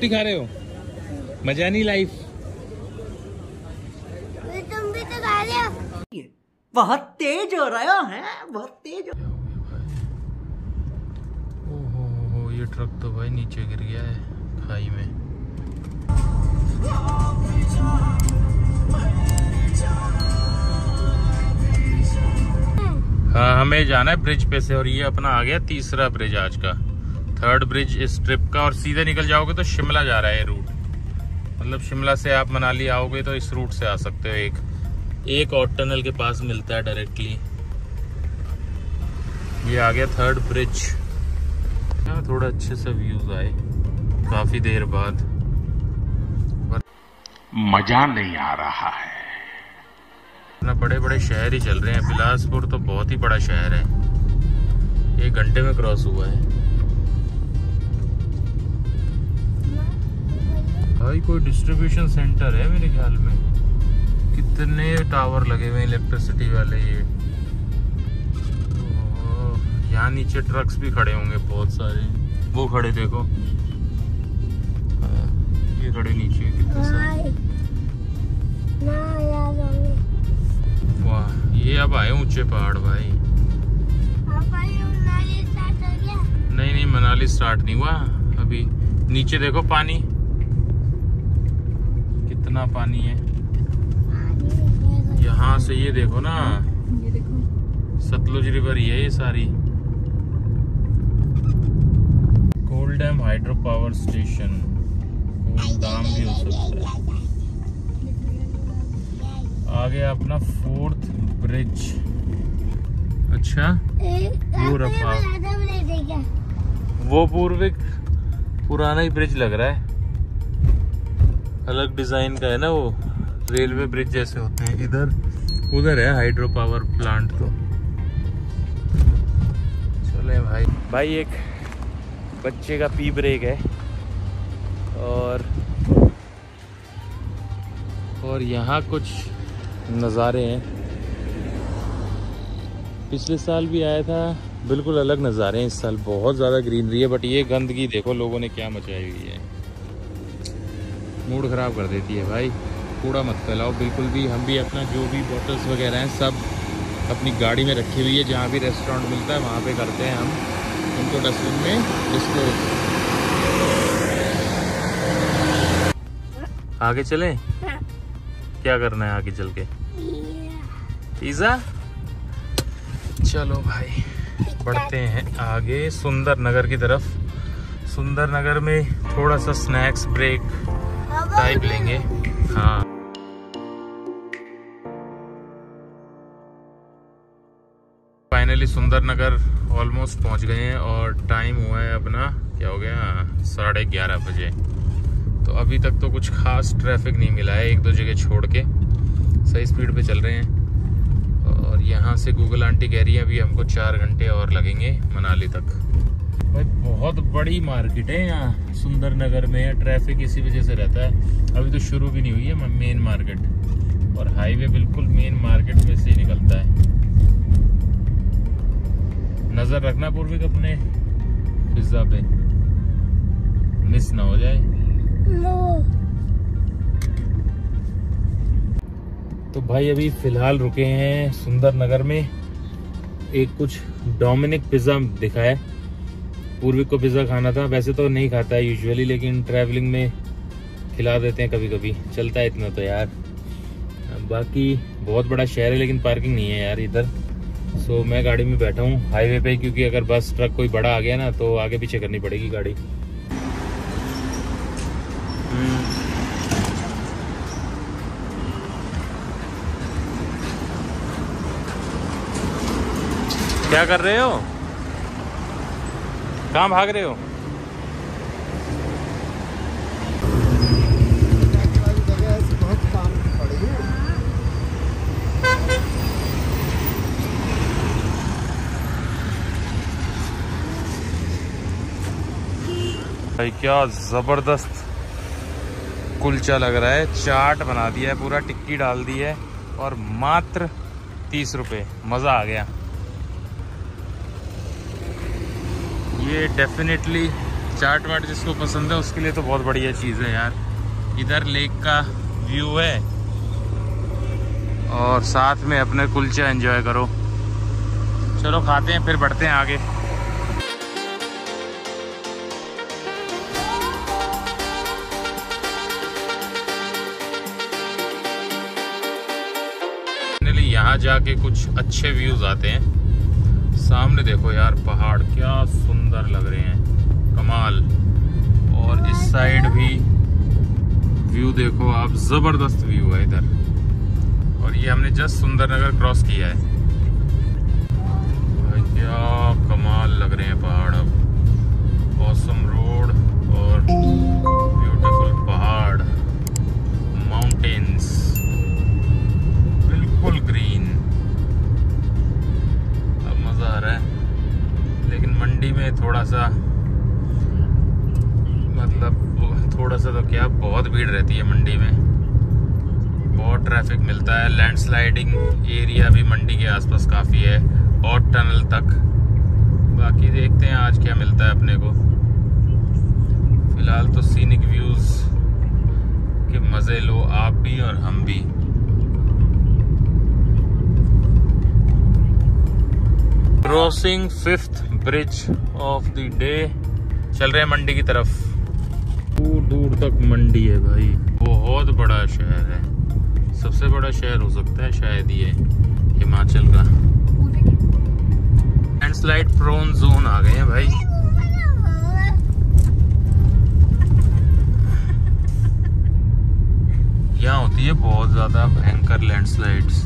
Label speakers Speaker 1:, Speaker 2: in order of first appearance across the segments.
Speaker 1: दिखा रहे हो? मज़ा नहीं लाइफ
Speaker 2: तुम भी तो खा रहे हो।
Speaker 3: बहुत तेज हो रहा है बहुत तेज हो
Speaker 1: ओहो ये ट्रक तो भाई नीचे गिर गया है खाई में। हाँ हमें जाना है ब्रिज पे से और ये अपना आ गया तीसरा ब्रिज आज का। थर्ड ब्रिज इस ट्रिप का और सीधे निकल जाओगे तो शिमला जा रहा है ये रूट मतलब शिमला से आप मनाली आओगे तो इस रूट से आ सकते हो एक एक और टनल के पास मिलता है डायरेक्टली ये आ गया थर्ड ब्रिज थोड़ा अच्छे से व्यूज़ आए काफ़ी देर बाद.
Speaker 4: मज़ा नहीं आ रहा है।
Speaker 1: ना बड़े बड़े शहर ही चल रहे हैं। बिलासपुर तो बहुत ही बड़ा शहर है। एक घंटे में क्रॉस हुआ है। भाई कोई डिस्ट्रीब्यूशन सेंटर है मेरे ख्याल में? कितने टावर लगे हुए हैं इलेक्ट्रिसिटी वाले ये? यहाँ नीचे ट्रक्स भी खड़े होंगे बहुत सारे। वो खड़े देखो। हाँ, ये खड़े नीचे कितने सारे। वाह ये अब आए ऊँचे पहाड़ भाई। नहीं नहीं मनाली स्टार्ट नहीं हुआ। अभी नीचे देखो पानी। कितना पानी है। यहाँ से ये देखो ना। सतलुज रिवर ही है ये सारी। Koldam hydro power station. Koldam भी हो सकता है। आगे अपना फोर्थ ब्रिज। अच्छा वो रखा। वो पूर्विक पुराना ही ब्रिज लग रहा है। अलग डिज़ाइन का है ना वो रेलवे ब्रिज जैसे होते हैं इधर उधर है हाइड्रो पावर प्लांट तो। चले भाई। भाई एक बच्चे का पी ब्रेक है और और यहाँ कुछ नज़ारे हैं। पिछले साल भी आया था बिल्कुल अलग नज़ारे हैं इस साल बहुत ज़्यादा ग्रीनरी है बट ये गंदगी देखो लोगों ने क्या मचाई हुई है। मूड ख़राब कर देती है भाई। कूड़ा मत फैलाओ, बिल्कुल भी। हम भी अपना जो भी बॉटल्स वगैरह हैं, सब अपनी गाड़ी में रखी हुई है। जहाँ भी रेस्टोरेंट मिलता है, वहाँ पे करते हैं हम। उनको डस्टबिन में डिस्पोज आगे चलें? क्या करना है आगे चल के? पिज़्ज़ा? चलो भाई, बढ़ते हैं आगे सुंदर नगर की तरफ़। सुंदर नगर में थोड़ा सा स्नैक्स ब्रेक टाइप लेंगे। हाँ। फाइनली सुंदर नगर ऑलमोस्ट पहुँच गए हैं और टाइम हुआ है अपना, क्या हो गया? साढ़े ग्यारह बजे। तो अभी तक तो कुछ खास ट्रैफ़िक नहीं मिला है एक दो जगह छोड़ के। सही स्पीड पे चल रहे हैं। और यहाँ से गूगल आंटी कह रही है, अभी हमको चार घंटे और लगेंगे मनाली तक। भाई बहुत बड़ी मार्केट है यहाँ। सुंदर नगर में ट्रैफ़िक इसी वजह से रहता है। अभी तो शुरू भी नहीं हुई है मेन मार्केट और हाईवे बिल्कुल मेन मार्केट में से ही निकलता है। नज़र रखना पूर्विक अपने पिज्जा पे। मिस ना हो जाए। तो भाई अभी फ़िलहाल रुके हैं सुंदर नगर में। एक कुछ डोमिनिक पिज़्ज़ा दिखा पूर्विक को पिज़्ज़ा खाना था। वैसे तो नहीं खाता है यूजुअली लेकिन ट्रैवलिंग में खिला देते हैं कभी कभी चलता है इतना तो यार। बाकी बहुत बड़ा शहर है, लेकिन पार्किंग नहीं है यार इधर। सो मैं गाड़ी में बैठा हूँ हाईवे पे, क्योंकि अगर बस ट्रक कोई बड़ा आ गया ना तो आगे पीछे करनी पड़ेगी गाड़ी। क्या कर रहे हो? कहाँ भाग रहे हो? भाई, क्या ज़बरदस्त कुलचा लग रहा है। चाट बना दिया है, पूरा टिक्की डाल दी है और मात्र तीस रुपए। मज़ा आ गया। ये डेफिनेटली चाट वाट जिसको पसंद है, उसके लिए तो बहुत बढ़िया चीज़ है यार। इधर लेक का व्यू है। और साथ में अपने कुलचे एंजॉय करो। चलो खाते हैं, फिर बढ़ते हैं आगे। यहाँ जाके कुछ अच्छे व्यूज़ आते हैं। सामने देखो यार, पहाड़, क्या सुंदर लग रहे हैं, कमाल। और इस साइड भी व्यू देखो आप, ज़बरदस्त व्यू है इधर। और ये हमने जस्ट सुंदरनगर क्रॉस किया है। क्या कमाल लग रहे हैं पहाड़ अब। मौसम रोड और मंडी में थोड़ा सा मतलब थोड़ा सा तो क्या, बहुत भीड़ रहती है मंडी में। बहुत ट्रैफ़िक मिलता है। लैंडस्लाइडिंग एरिया भी मंडी के आसपास काफ़ी है, और टनल तक। बाकी देखते हैं आज क्या मिलता है अपने को। फ़िलहाल तो सीनिक व्यूज़ के मज़े लो, आप भी और हम भी। Crossing fifth bridge of the day चल रहे हैं मंडी की तरफ़। दूर दूर तक मंडी है भाई। बहुत बड़ा शहर है। सबसे बड़ा शहर हो सकता है शायद ये हिमाचल का। लैंडस्लाइड प्रोन जोन आ गए हैं भाई। यहाँ होती है बहुत ज़्यादा भयंकर लैंडस्लाइड्स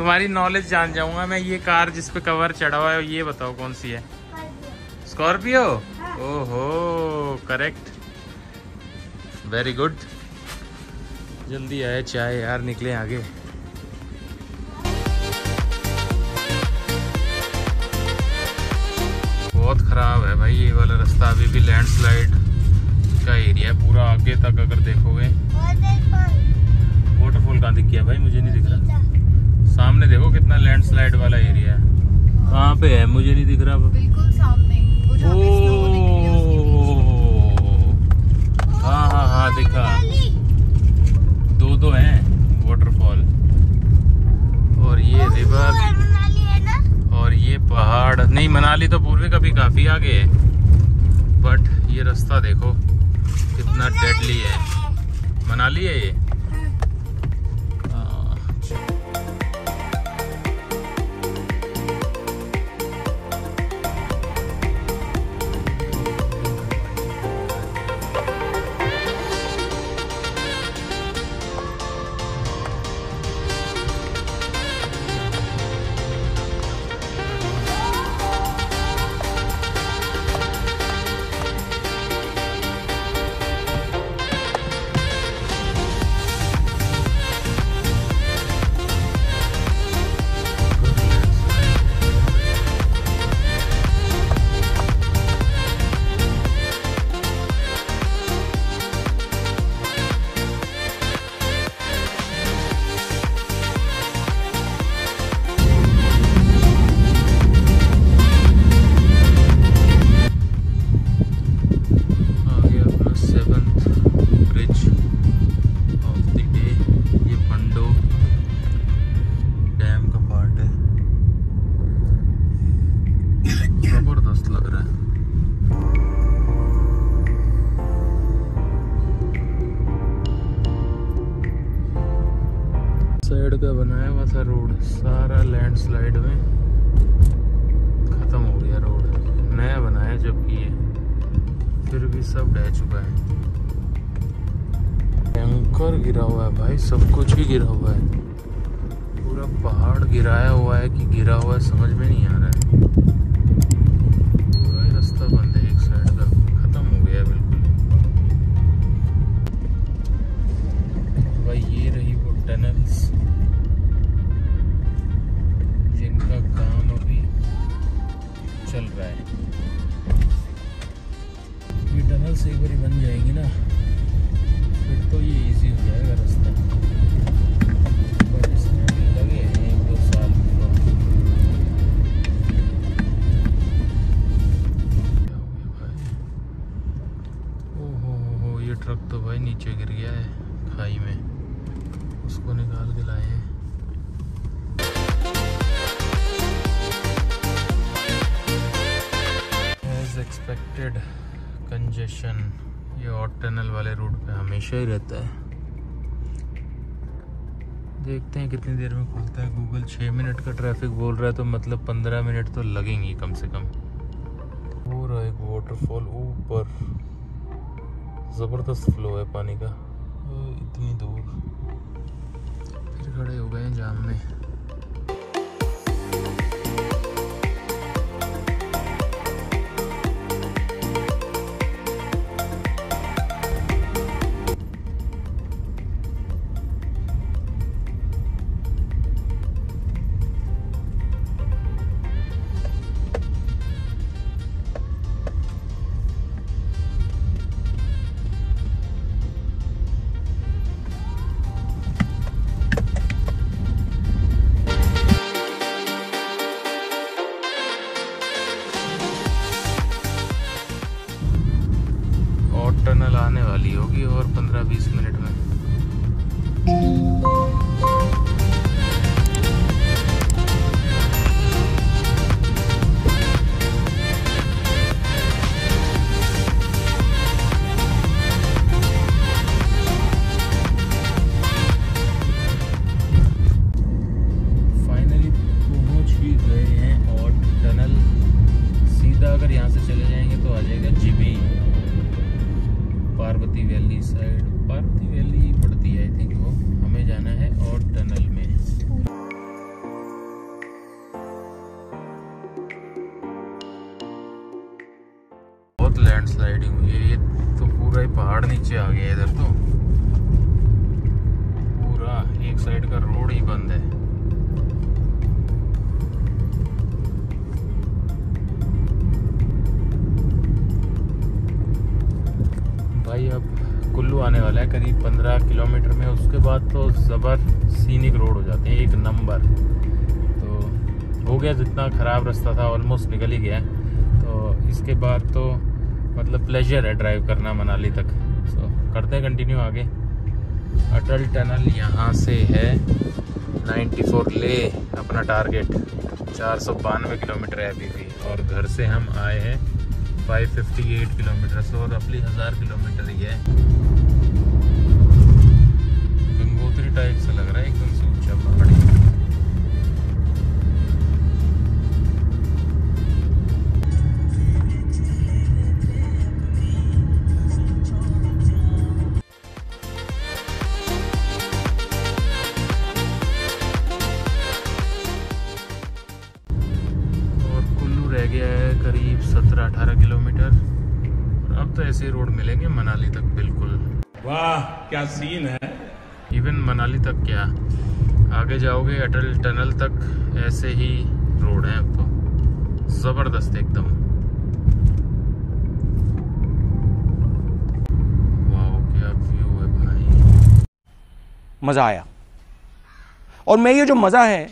Speaker 1: तुम्हारी नॉलेज जान जाऊँगा मैं। ये कार जिस पे कवर चढ़ा हुआ है ये बताओ कौन सी है? स्कॉर्पियो ओहो करेक्ट वेरी गुड जल्दी आए चाय यार निकले आगे। बहुत खराब है भाई ये वाला रास्ता। अभी भी लैंडस्लाइड का एरिया है पूरा आगे तक अगर देखोगे। वाटरफॉल कहाँ दिख गया भाई? मुझे नहीं दिख रहा। सामने देखो कितना लैंडस्लाइड वाला एरिया है। कहाँ पे है? मुझे नहीं दिख रहा
Speaker 5: बिल्कुल सामने। वो जहाँ पे स्नो दिख रही है
Speaker 1: हाँ हाँ हाँ दिखा। दो दो हैं वाटरफॉल और ये रिवर
Speaker 2: मनाली है ना?
Speaker 1: और ये पहाड़। नहीं मनाली तो पूर्वी का भी काफ़ी आगे है। बट ये रास्ता देखो कितना डेडली है। मनाली है ये? फिर भी सब ढह चुका है। टैंकर गिरा हुआ है भाई, सब कुछ ही गिरा हुआ है। पूरा पहाड़ गिराया हुआ है कि गिरा हुआ है, समझ में नहीं आ रहा है। हमेशा ही रहता है। देखते हैं कितनी देर में खुलता है। गूगल छः मिनट का ट्रैफ़िक बोल रहा है तो मतलब पंद्रह मिनट तो लगेंगे कम से कम। है एक वाटरफॉल ऊपर। ज़बरदस्त फ्लो है पानी का। इतनी दूर। फिर खड़े हो गए हैं जाम में। इधर तो। पूरा एक साइड का रोड ही बंद है। भाई अब कुल्लू आने वाला है, करीब 15 किलोमीटर में। उसके बाद तो ज़बर सीनिक रोड हो जाते हैं, एक नंबर। तो हो गया जितना ख़राब रास्ता था ऑलमोस्ट निकल ही गया। तो इसके बाद तो मतलब प्लेजर है ड्राइव करना मनाली तक। करते हैं कंटिन्यू आगे। अटल टनल यहाँ से है। 94 ले अपना टारगेट चार सौ बानवे किलोमीटर है अभी भी। और घर से हम आए हैं 558 किलोमीटर। सो रफली हज़ार किलोमीटर ही है। गंगोत्री टाइप से लग रहा है, एकदम से ऊँचा पहाड़ी।
Speaker 4: क्या सीन है?
Speaker 1: इवन मनाली तक क्या? आगे जाओगे अटल टनल तक ऐसे ही रोड है अब तो। ज़बरदस्त एकदम। क्या व्यू है भाई।
Speaker 6: मज़ा आया। और मैं ये जो मज़ा है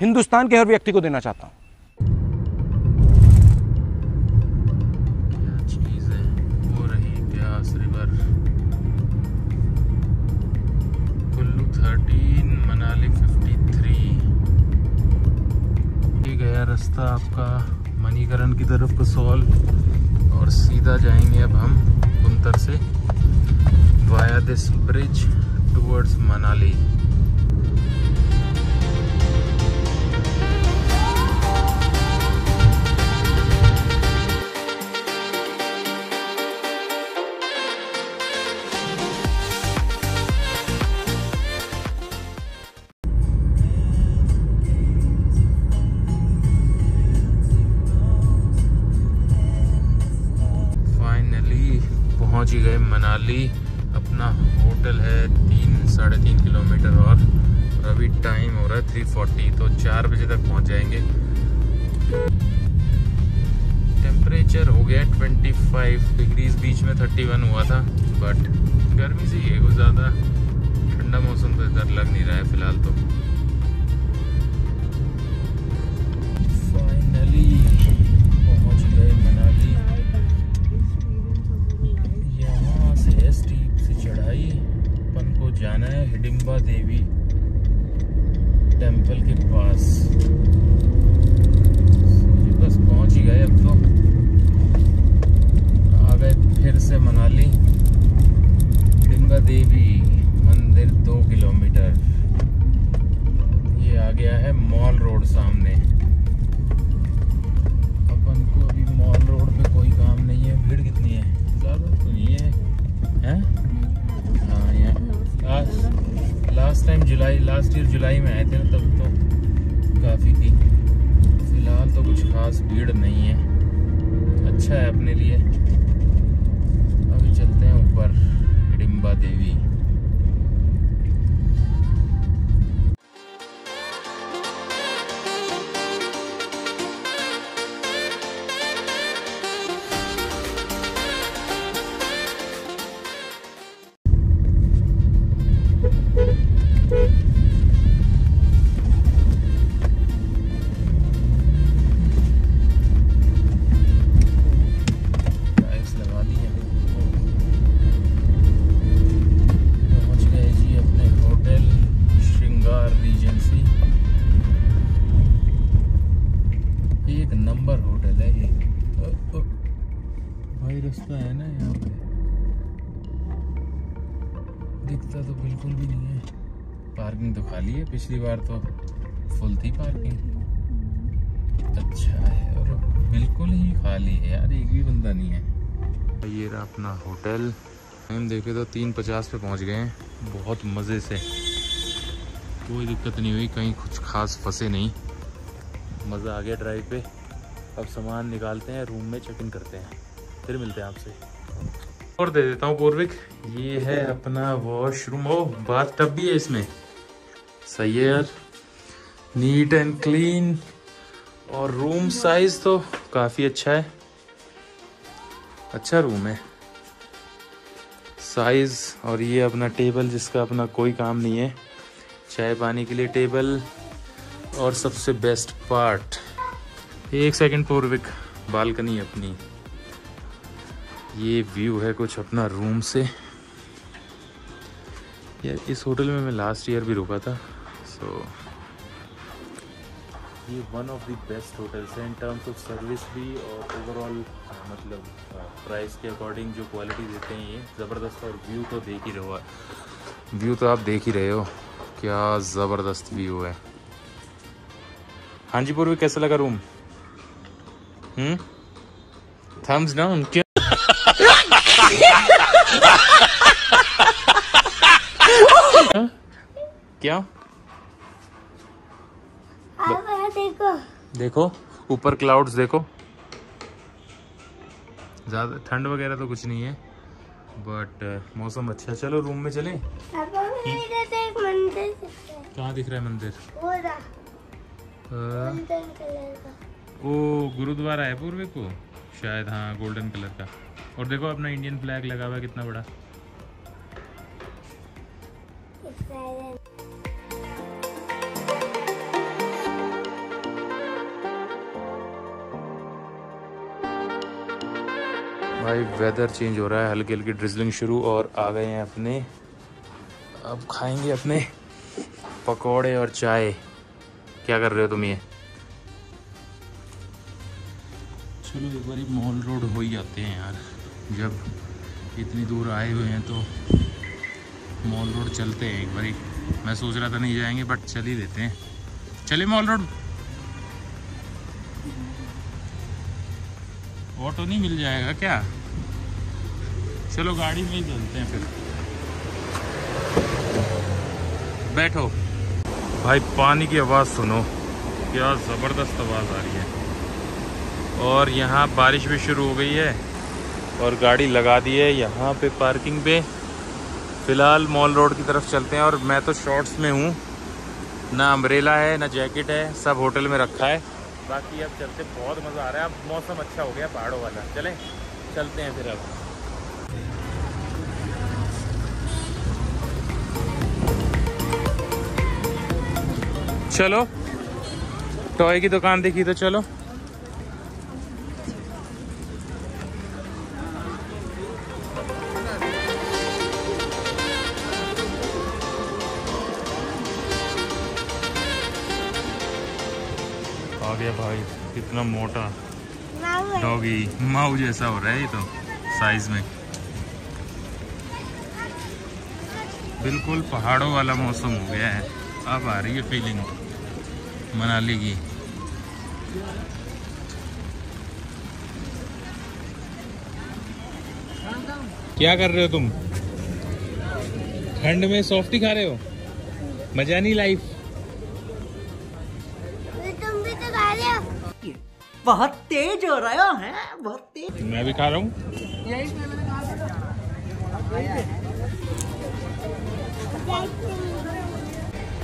Speaker 6: हिंदुस्तान के हर व्यक्ति को देना चाहता हूँ।
Speaker 1: गया रास्ता आपका मणिकरण की तरफ़ कसौल और सीधा जाएँगे अब हम कुंतर से via this bridge towards Manali. पहुँच ही गए मनाली। अपना होटल है तीन, साढ़े तीन किलोमीटर और। अभी टाइम हो रहा है थ्री फोर्टी तो चार बजे तक पहुँच जाएँगे। टेम्परेचर हो गया ट्वेंटी फाइव डिग्रीज बीच में थर्टी वन हुआ था। बट गर्मी से ही है कुछ ज़्यादा। ठंडा मौसम तो इधर लग नहीं रहा है फ़िलहाल तो। खास भीड़ नहीं है। अच्छा है अपने लिए। अभी चलते हैं ऊपर हिडिम्बा देवी। रास्ता है ना यहाँ पे। दिखता तो बिल्कुल भी नहीं है। पार्किंग तो खाली है, पिछली बार तो फुल थी पार्किंग। अच्छा है, और बिल्कुल ही खाली है यार, एक भी बंदा नहीं है। ये रहा अपना होटल। हम देखे तो तीन पचास पे पहुँच गए हैं, बहुत मज़े से। कोई दिक्कत नहीं हुई, कहीं कुछ खास फंसे नहीं। मज़ा आ गया ड्राइव पे। अब सामान निकालते हैं रूम में चेक इन करते हैं। फिर मिलते हैं आपसे। और दे देता हूँ पूर्विक। ये है अपना वॉशरूम ओ बाथ टब भी है इसमें। सही है यार। नीट एंड क्लीन और रूम साइज़ तो काफ़ी अच्छा है। अच्छा रूम है। साइज़ और ये अपना टेबल जिसका अपना कोई काम नहीं है। चाय पानी के लिए टेबल और सबसे बेस्ट पार्ट एक सेकंड पूर्विक। बालकनी अपनी। ये व्यू है कुछ अपना रूम से। यार इस होटल में मैं लास्ट ईयर भी रुका था सो so, ये one of the best hotels है इन टर्म्स ऑफ़ सर्विस भी और ओवरऑल मतलब प्राइस के अकॉर्डिंग जो क्वालिटी देते हैं ये ज़बरदस्त और व्यू तो देख ही रहो व्यू तो आप देख ही रहे हो क्या ज़बरदस्त व्यू है। हाँ जी पूर्वी कैसा लगा रूम हम्म? थम्स डाउन क्या? क्या?
Speaker 2: अब देखो।
Speaker 1: देखो ऊपर क्लाउड्स देखो। ज़्यादा ठंड वगैरह तो कुछ नहीं है बट मौसम अच्छा है। चलो रूम में चलें।
Speaker 2: है
Speaker 1: कहाँ दिख रहा है मंदिर?
Speaker 2: वो
Speaker 1: गुरुद्वारा है पूर्वे को? शायद हाँ गोल्डन कलर का। और देखो अपना इंडियन फ्लैग लगा हुआ कितना बड़ा। भाई वेदर चेंज हो रहा है, हल्की हल्की ड्रिजलिंग शुरू और आ गए हैं अपने। अब खाएँगे अपने पकोड़े और चाय। क्या कर रहे हो तुम ये? चलो, एक बार मॉल रोड हो ही जाते हैं यार। जब इतनी दूर आए हुए हैं तो मॉल रोड चलते हैं एक बारी। मैं सोच रहा था नहीं जाएँगे बट चल ही देते हैं। चले मॉल रोड। ऑटो नहीं मिल जाएगा क्या? चलो गाड़ी में ही चलते हैं फिर। बैठो। भाई, पानी की आवाज़ सुनो। क्या ज़बरदस्त आवाज़ आ रही है। और यहाँ बारिश भी शुरू हो गई है और गाड़ी लगा दी है यहाँ पे पार्किंग पे। फ़िलहाल मॉल रोड की तरफ़ चलते हैं और मैं तो शॉर्ट्स में हूँ। ना अम्ब्रेला है, ना जैकेट है, सब होटल में रखा है। बाकी अब चलते बहुत मज़ा आ रहा है। अब मौसम अच्छा हो गया पहाड़ों वाला। चलें, चलते हैं फिर अब। चलो। टॉय की दुकान देखी तो चलो। आ गया भाई कितना मोटा। डॉगी माऊ जैसा हो रहा है ये तो साइज़ में। बिल्कुल पहाड़ों वाला मौसम हो गया है। अब आ रही है फीलिंग मनाली की। क्या कर रहे हो तुम? ठंड में सॉफ्टी खा रहे हो? मज़ा नहीं लाइफ
Speaker 2: तुम भी तो खा रहे हो।
Speaker 3: बहुत तेज हो रहे हो हैं? बहुत तेज।
Speaker 1: मैं भी खा रहा हूँ।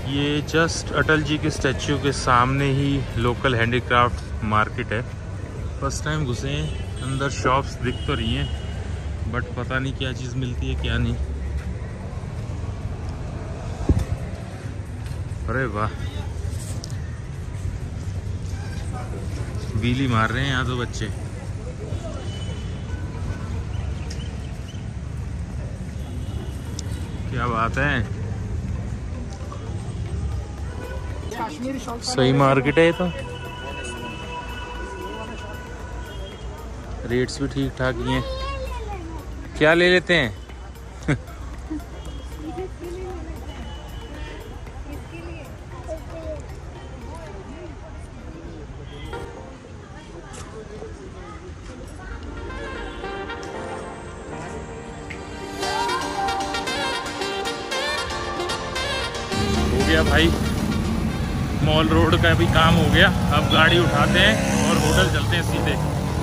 Speaker 1: ये जस्ट अटल जी के स्टैचू के सामने ही लोकल हैंडीक्राफ्ट मार्केट है। फ़र्स्ट टाइम घुसे हैं, अंदर शॉप्स दिख तो रही हैं बट पता नहीं क्या चीज़ मिलती है, क्या नहीं। अरे वाह। बीली मार रहे हैं यहाँ तो बच्चे। क्या बात है। सही मार्केट है ये तो। रेट्स भी ठीक ठाक ही हैं। क्या ले लेते हैं? का भी काम हो गया। अब गाड़ी उठाते हैं और होटल चलते हैं सीधे।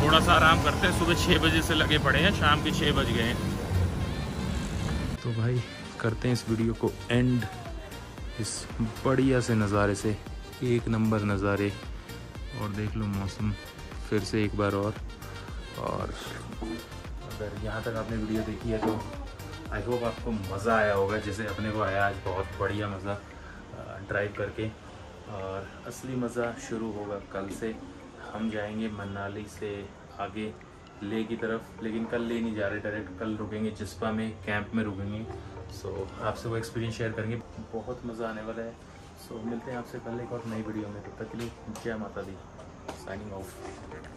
Speaker 1: थोड़ा सा आराम करते हैं। सुबह छः बजे से लगे पड़े हैं। शाम के छः बज गए हैं। तो भाई, करते हैं इस वीडियो को एंड। इस बढ़िया से नज़ारे से, एक नंबर नज़ारे। और देख लो मौसम, फिर से एक बार और। और अगर यहाँ तक आपने वीडियो देखी है तो आई होप आपको मज़ा आया होगा, जैसे अपने को आया आज बहुत बढ़िया मज़ा ड्राइव करके। और असली मज़ा शुरू होगा कल से। हम जाएँगे मनाली से आगे ले की तरफ़, लेकिन कल ले नहीं जा रहे डायरेक्ट, कल रुकेंगे जिस्पा में, कैंप में रुकेंगे। सो आपसे वो एक्सपीरियंस शेयर करेंगे। बहुत मज़ा आने वाला है। सो मिलते हैं आपसे कल एक और नई वीडियो में। तब तक के लिए जय माता दी। Signing of